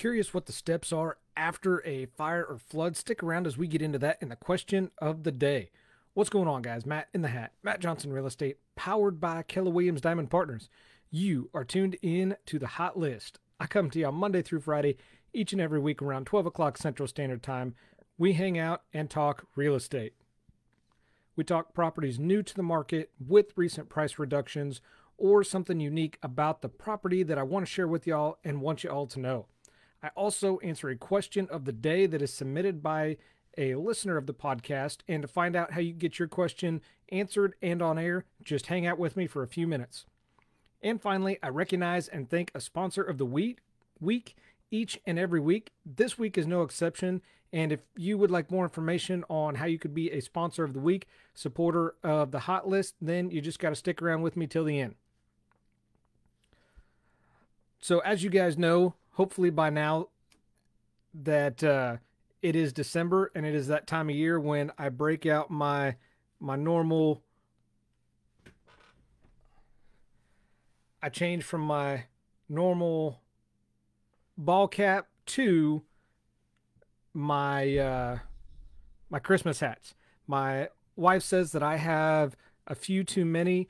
Curious what the steps are after a fire or flood? Stick around as we get into that in the question of the day. What's going on, guys? Matt in the hat. Matt Johnson Real Estate, powered by Keller Williams Diamond Partners. You are tuned in to the hot list. I come to you on Monday through Friday, each and every week around 12 o'clock Central Standard Time. We hang out and talk real estate. We talk properties new to the market with recent price reductions or something unique about the property that I want to share with y'all and want you all to know. I also answer a question of the day that is submitted by a listener of the podcast. And to find out how you get your question answered and on air, just hang out with me for a few minutes. And finally, I recognize and thank a sponsor of the week, week each and every week. This week is no exception. And if you would like more information on how you could be a sponsor of the week, supporter of the hot list, then you just got to stick around with me till the end. So, as you guys know, hopefully by now that uh, it is December and it is that time of year when I break out my my normal I change from my normal ball cap to my uh, my Christmas hats. My wife says that I have a few too many,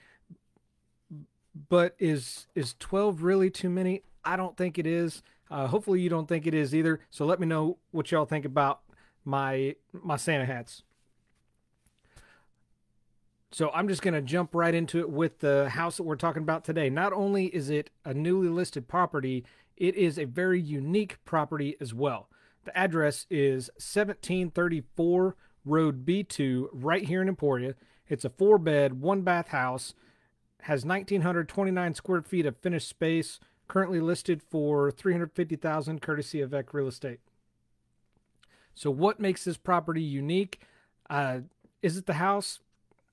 but is is 12 really too many? I don't think it is. Uh, hopefully you don't think it is either. So let me know what y'all think about my my Santa hats. So I'm just going to jump right into it with the house that we're talking about today. Not only is it a newly listed property, it is a very unique property as well. The address is 1734 Road B2 right here in Emporia. It's a four bed, one bath house, has 1929 square feet of finished space, currently listed for 350,000 courtesy of Ek Real Estate. So what makes this property unique? Uh, is it the house?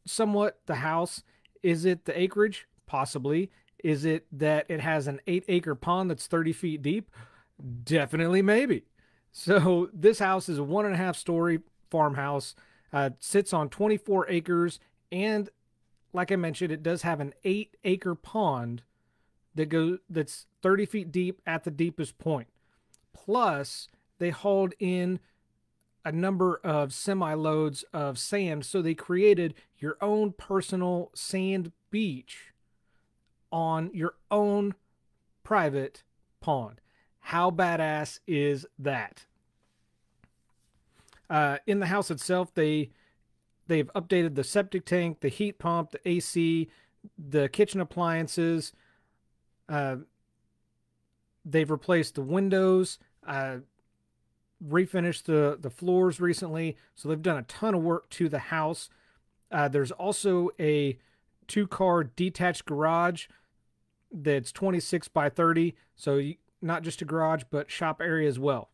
Somewhat the house. Is it the acreage? Possibly. Is it that it has an eight acre pond that's 30 feet deep? Definitely, maybe. So this house is a one and a half story farmhouse. Uh, sits on 24 acres, and like I mentioned, it does have an eight acre pond that go that's 30 feet deep at the deepest point. Plus, they hauled in a number of semi loads of sand, so they created your own personal sand beach on your own private pond. How badass is that? Uh, in the house itself, they they've updated the septic tank, the heat pump, the AC, the kitchen appliances, uh, they've replaced the windows, uh, refinished the the floors recently, so they've done a ton of work to the house. Uh, there's also a two car detached garage that's 26 by 30, so you, not just a garage but shop area as well.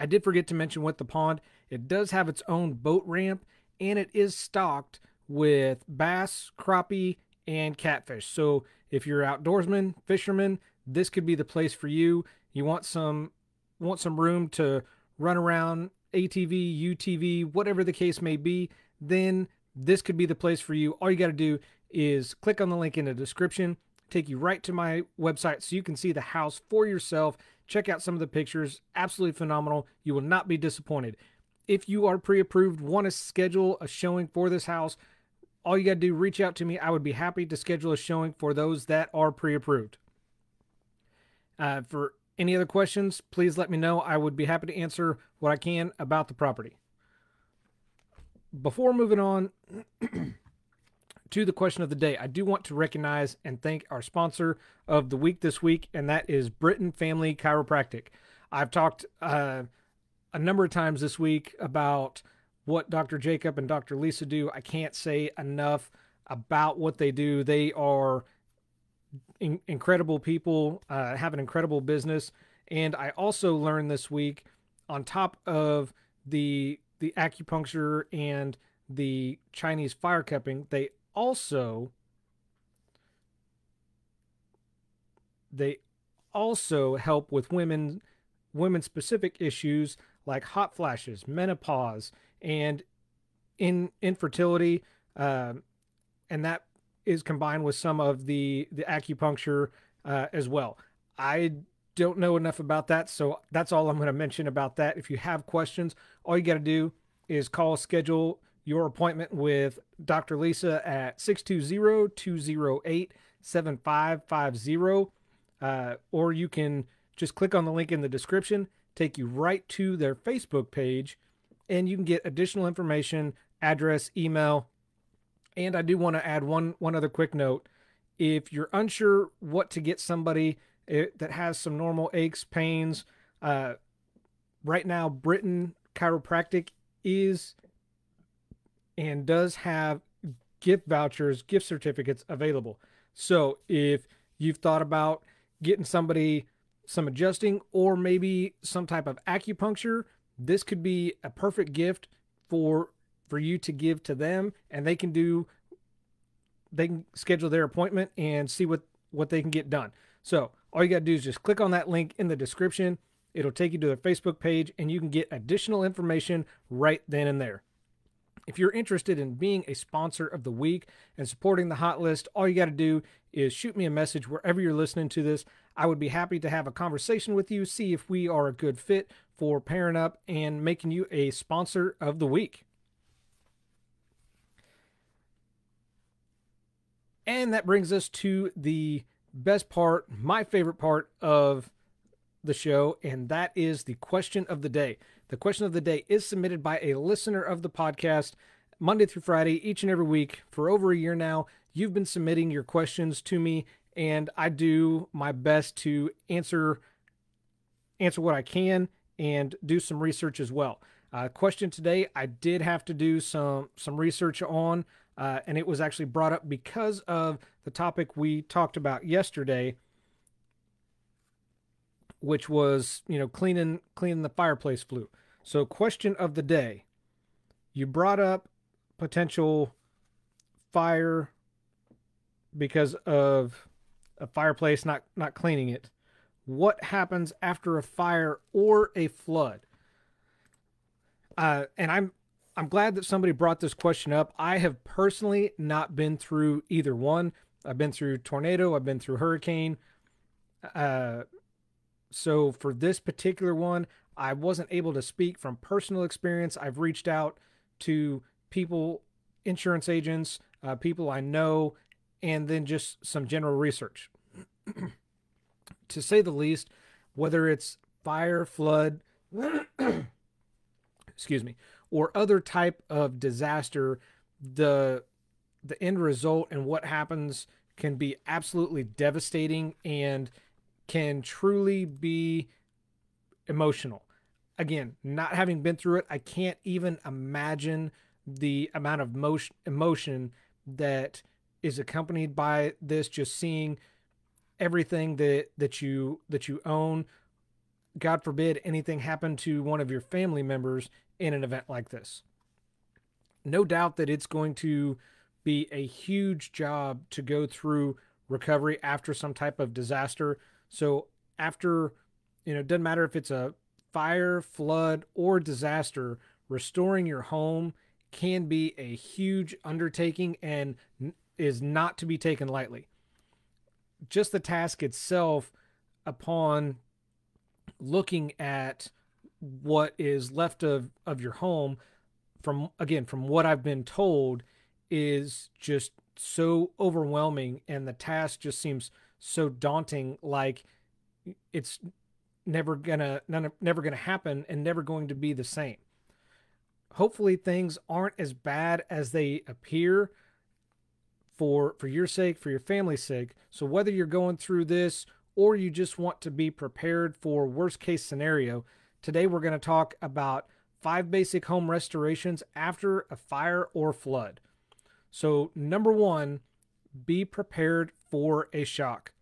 I did forget to mention with the pond, it does have its own boat ramp and it is stocked with bass, crappie, and catfish. So if you're outdoorsman, fisherman, this could be the place for you. You want some want some room to run around ATV, UTV, whatever the case may be, then this could be the place for you. All you got to do is click on the link in the description, take you right to my website so you can see the house for yourself. Check out some of the pictures. Absolutely phenomenal. You will not be disappointed. If you are pre approved, want to schedule a showing for this house, all you got to do reach out to me i would be happy to schedule a showing for those that are pre-approved uh, for any other questions please let me know i would be happy to answer what i can about the property before moving on to the question of the day i do want to recognize and thank our sponsor of the week this week and that is Brittain family chiropractic i've talked uh, a number of times this week about what Dr. Jacob and Dr. Lisa do. I can't say enough about what they do. They are in- incredible people, uh, have an incredible business. And I also learned this week, on top of the the acupuncture and the Chinese fire cupping, they also they also help with women women specific issues like hot flashes, menopause, and in infertility, uh, and that is combined with some of the the acupuncture uh, as well. I don't know enough about that, so that's all I'm going to mention about that. If you have questions, all you got to do is call, schedule your appointment with Dr. Lisa at 620 208 7550. Uh, or you can just click on the link in the description, take you right to their Facebook page, and you can get additional information, address, email. And I do want to add one one other quick note. If you're unsure what to get somebody eh, that has some normal aches, pains, uh, right now Brittain Chiropractic is and does have gift vouchers, gift certificates available. So if you've thought about getting somebody some adjusting or maybe some type of acupuncture, this could be a perfect gift for for you to give to them and they can do they can schedule their appointment and see what what they can get done. So, all you got to do is just click on that link in the description. It'll take you to their Facebook page and you can get additional information right then and there. If you're interested in being a sponsor of the week and supporting the hot list, all you got to do is shoot me a message wherever you're listening to this. I would be happy to have a conversation with you, see if we are a good fit for pairing up and making you a sponsor of the week. And that brings us to the best part, my favorite part of the show, and that is the question of the day. The question of the day is submitted by a listener of the podcast Monday through Friday, each and every week for over a year now. You've been submitting your questions to me, and I do my best to answer answer what I can and do some research as well. Uh, question today, I did have to do some some research on, uh, and it was actually brought up because of the topic we talked about yesterday which was you know cleaning cleaning the fireplace flue. So question of the day: You brought up potential fire because of a fireplace not not cleaning it. What happens after a fire or a flood? Uh, and I'm I'm glad that somebody brought this question up. I have personally not been through either one. I've been through tornado. I've been through hurricane. Uh, so for this particular one, I wasn't able to speak from personal experience. I've reached out to people, insurance agents, uh, people I know, and then just some general research. to say the least, whether it's fire, flood, excuse me, or other type of disaster, the the end result and what happens can be absolutely devastating and can truly be emotional. Again, not having been through it, I can't even imagine the amount of motion, emotion that is accompanied by this just seeing everything that that you that you own god forbid anything happen to one of your family members in an event like this no doubt that it's going to be a huge job to go through recovery after some type of disaster so after, you know, it doesn't matter if it's a fire, flood, or disaster, restoring your home can be a huge undertaking and is not to be taken lightly. Just the task itself, upon looking at what is left of, of your home, from again, from what I've been told, is just so overwhelming, and the task just seems so daunting like it's never gonna never gonna happen and never going to be the same. Hopefully things aren't as bad as they appear for for your sake for your family's sake. So whether you're going through this or you just want to be prepared for worst case scenario today we're going to talk about five basic home restorations after a fire or flood so number one be prepared for a shock.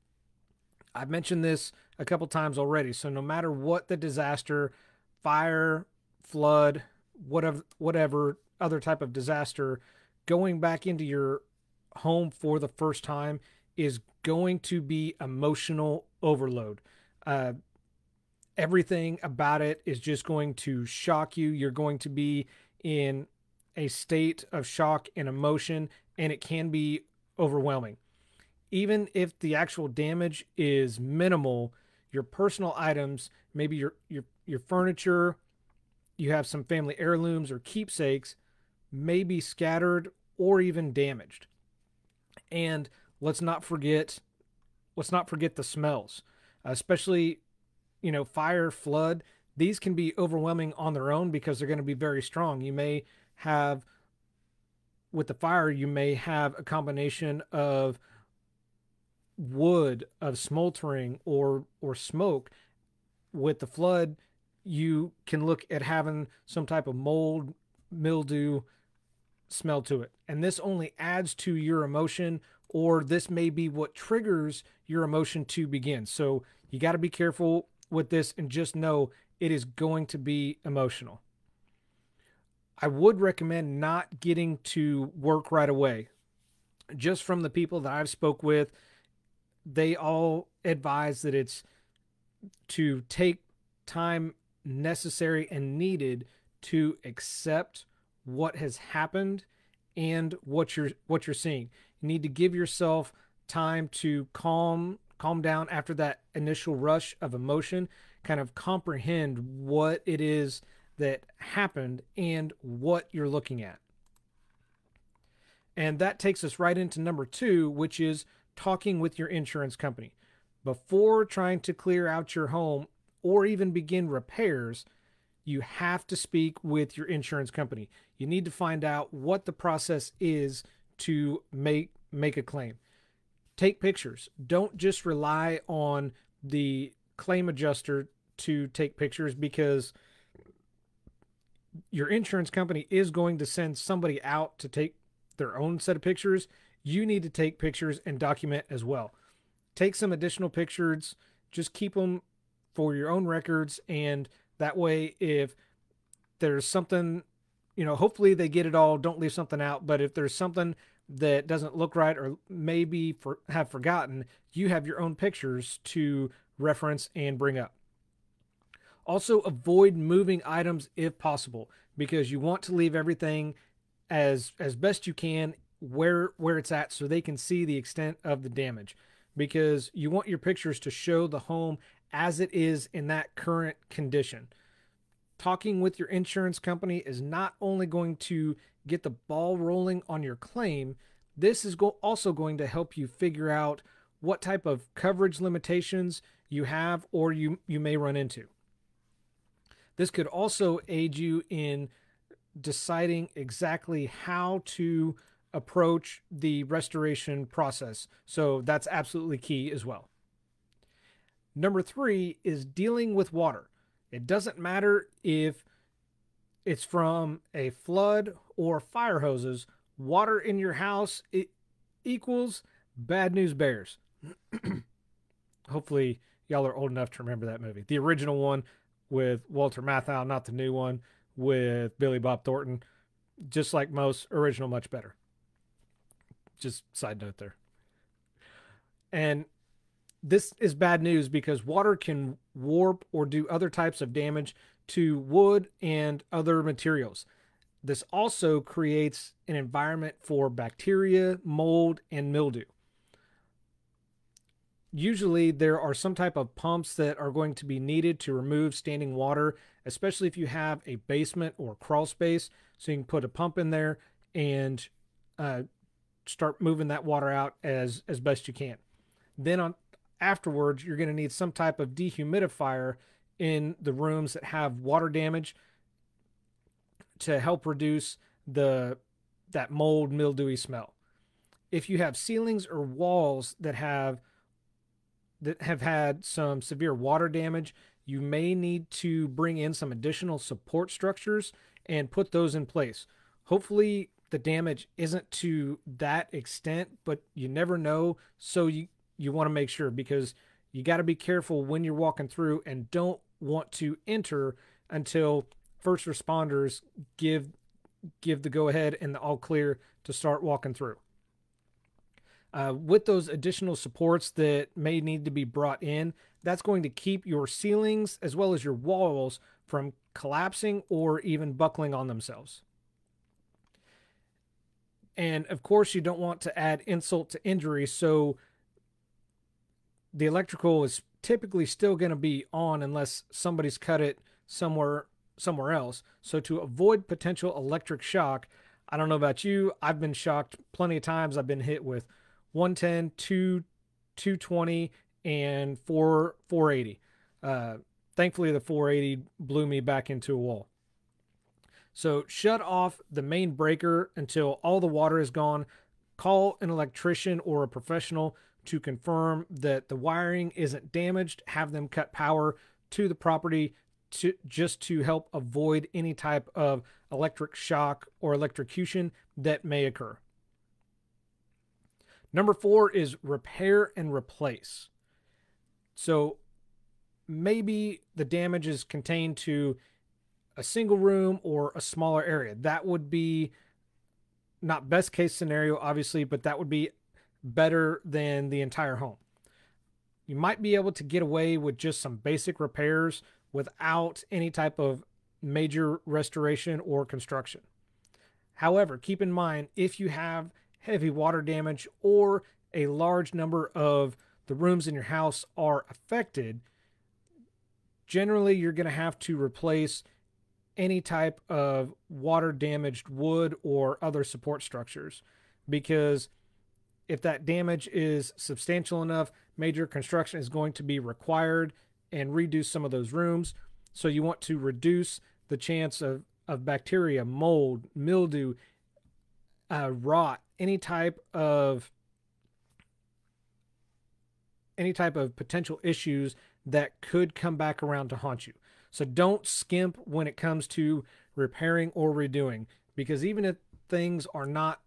I've mentioned this a couple times already. So no matter what the disaster, fire, flood, whatever whatever other type of disaster, going back into your home for the first time is going to be emotional overload. Uh, everything about it is just going to shock you. You're going to be in a state of shock and emotion, and it can be overwhelming. Even if the actual damage is minimal, your personal items, maybe your your your furniture, you have some family heirlooms or keepsakes, may be scattered or even damaged. And let's not forget let's not forget the smells, especially you know fire, flood. These can be overwhelming on their own because they're going to be very strong. You may have with the fire, you may have a combination of wood of smoldering or or smoke with the flood you can look at having some type of mold mildew smell to it and this only adds to your emotion or this may be what triggers your emotion to begin. So you got to be careful with this and just know it is going to be emotional. I would recommend not getting to work right away. Just from the people that i've spoke with they all advise that it's to take time necessary and needed to accept what has happened and what you're what you're seeing. You need to give yourself time to calm calm down after that initial rush of emotion, kind of comprehend what it is that happened and what you're looking at. And that takes us right into number 2, which is talking with your insurance company. Before trying to clear out your home or even begin repairs, you have to speak with your insurance company. You need to find out what the process is to make make a claim. Take pictures. Don't just rely on the claim adjuster to take pictures because your insurance company is going to send somebody out to take their own set of pictures you need to take pictures and document as well. Take some additional pictures, just keep them for your own records. And that way, if there's something, you know, hopefully they get it all, don't leave something out. But if there's something that doesn't look right or maybe for, have forgotten, you have your own pictures to reference and bring up. Also, avoid moving items if possible because you want to leave everything as as best you can where where it's at so they can see the extent of the damage because you want your pictures to show the home as it is in that current condition. Talking with your insurance company is not only going to get the ball rolling on your claim, this is go- also going to help you figure out what type of coverage limitations you have or you, you may run into. This could also aid you in deciding exactly how to approach the restoration process. So that's absolutely key as well. Number three is dealing with water. It doesn't matter if it's from a flood or fire hoses, water in your house it equals bad news bears. Hopefully, y'all are old enough to remember that movie. The original one with Walter Matthau, not the new one with Billy Bob Thornton. Just like most, original much better. Just side note there. And this is bad news because water can warp or do other types of damage to wood and other materials. This also creates an environment for bacteria, mold, and mildew. Usually, there are some type of pumps that are going to be needed to remove standing water, especially if you have a basement or crawl space. So, you can put a pump in there and uh, start moving that water out as as best you can. Then on afterwards, you're going to need some type of dehumidifier in the rooms that have water damage to help reduce the that mold mildewy smell. If you have ceilings or walls that have that have had some severe water damage, you may need to bring in some additional support structures and put those in place. Hopefully the damage isn't to that extent, but you never know. So you you want to make sure because you got to be careful when you're walking through and don't want to enter until first responders give give the go ahead and the all clear to start walking through. Uh, with those additional supports that may need to be brought in, that's going to keep your ceilings as well as your walls from collapsing or even buckling on themselves. And of course, you don't want to add insult to injury. So the electrical is typically still going to be on unless somebody's cut it somewhere somewhere else. So to avoid potential electric shock, I don't know about you, I've been shocked plenty of times. I've been hit with 110, 2 220 and 4 480. Uh, thankfully the 480 blew me back into a wall. So shut off the main breaker until all the water is gone. Call an electrician or a professional to confirm that the wiring isn't damaged. Have them cut power to the property to just to help avoid any type of electric shock or electrocution that may occur. Number four is repair and replace. So maybe the damage is contained to a single room or a smaller area. That would be not best case scenario, obviously, but that would be better than the entire home. You might be able to get away with just some basic repairs without any type of major restoration or construction. However, keep in mind if you have heavy water damage or a large number of the rooms in your house are affected, generally you're going to have to replace any type of water damaged wood or other support structures because if that damage is substantial enough, major construction is going to be required and reduce some of those rooms. So you want to reduce the chance of, of bacteria, mold, mildew, uh, rot, any type of any type of potential issues that could come back around to haunt you. So don't skimp when it comes to repairing or redoing because even if things are not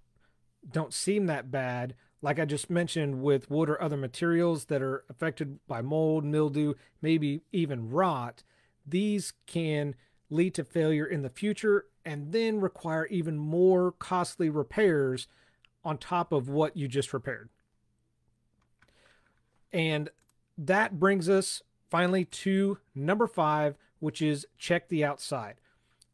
don't seem that bad, like I just mentioned with wood or other materials that are affected by mold, mildew, maybe even rot, these can lead to failure in the future and then require even more costly repairs on top of what you just repaired. And that brings us finally to number five, which is check the outside.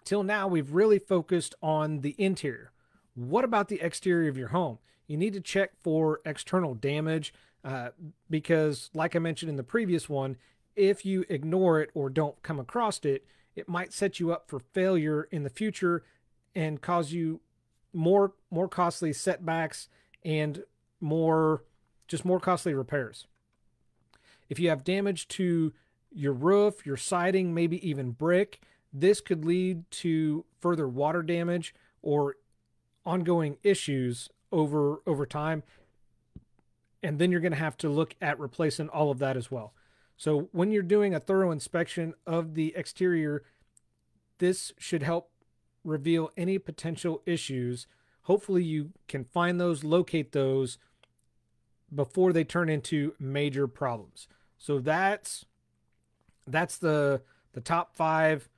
Till now, we've really focused on the interior. What about the exterior of your home? You need to check for external damage uh, because, like I mentioned in the previous one, if you ignore it or don't come across it, it might set you up for failure in the future and cause you more more costly setbacks and more just more costly repairs. If you have damage to your roof, your siding, maybe even brick, this could lead to further water damage or ongoing issues over over time. And then you're going to have to look at replacing all of that as well. So when you're doing a thorough inspection of the exterior, this should help reveal any potential issues. Hopefully you can find those, locate those before they turn into major problems. So that's that's the the top 5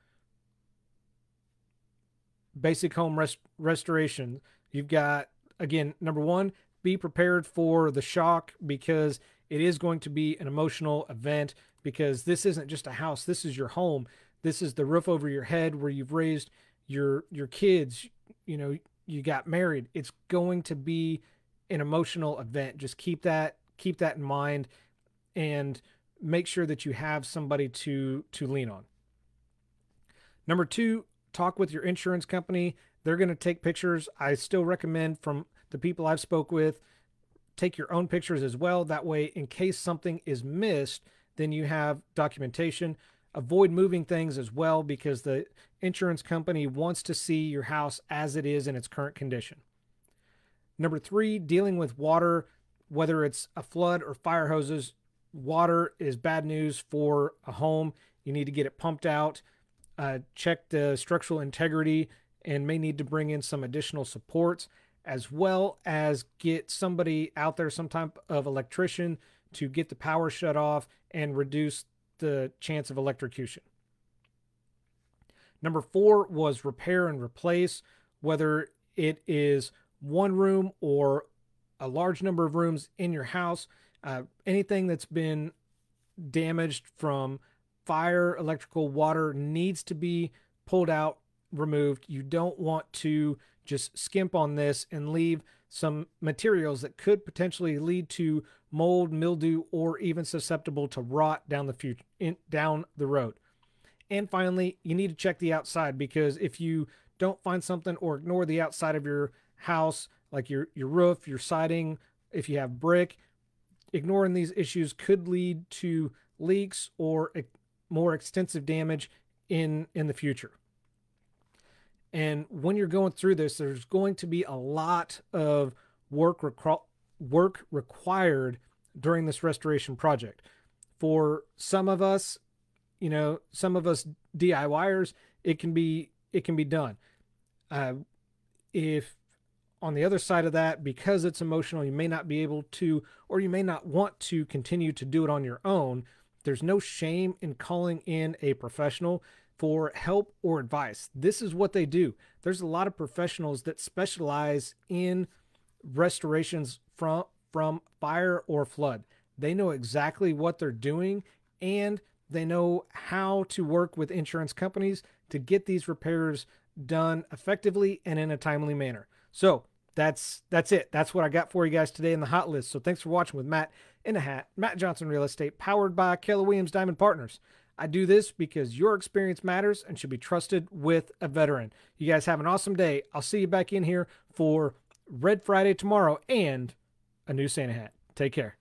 basic home rest, restoration. You've got again, number 1, be prepared for the shock because it is going to be an emotional event because this isn't just a house, this is your home. This is the roof over your head where you've raised your your kids, you know, you got married. It's going to be an emotional event. Just keep that keep that in mind and make sure that you have somebody to to lean on. Number 2, talk with your insurance company. They're going to take pictures. I still recommend from the people I've spoke with take your own pictures as well. That way, in case something is missed, then you have documentation. Avoid moving things as well because the insurance company wants to see your house as it is in its current condition. Number three, dealing with water, whether it's a flood or fire hoses, water is bad news for a home. You need to get it pumped out, uh, check the structural integrity, and may need to bring in some additional supports as well as get somebody out there, some type of electrician, to get the power shut off and reduce the chance of electrocution. Number four was repair and replace, whether it is one room or a large number of rooms in your house. Uh, anything that's been damaged from fire, electrical, water needs to be pulled out, removed. You don't want to just skimp on this and leave some materials that could potentially lead to mold, mildew, or even susceptible to rot down the future in, down the road. And finally, you need to check the outside because if you don't find something or ignore the outside of your house, like your your roof, your siding, if you have brick, ignoring these issues could lead to leaks or more extensive damage in in the future. And when you're going through this, there's going to be a lot of work requ- work required during this restoration project. For some of us, you know, some of us DIYers, it can be it can be done. Uh, if on the other side of that, because it's emotional, you may not be able to, or you may not want to continue to do it on your own. There's no shame in calling in a professional for help or advice. This is what they do. There's a lot of professionals that specialize in restorations from from fire or flood. They know exactly what they're doing and they know how to work with insurance companies to get these repairs done effectively and in a timely manner. So that's that's it. That's what I got for you guys today in the hot list. So thanks for watching with Matt in a hat. Matt Johnson Real Estate, powered by Keller Williams Diamond Partners. I do this because your experience matters and should be trusted with a veteran. You guys have an awesome day. I'll see you back in here for Red Friday tomorrow and a new Santa hat. Take care.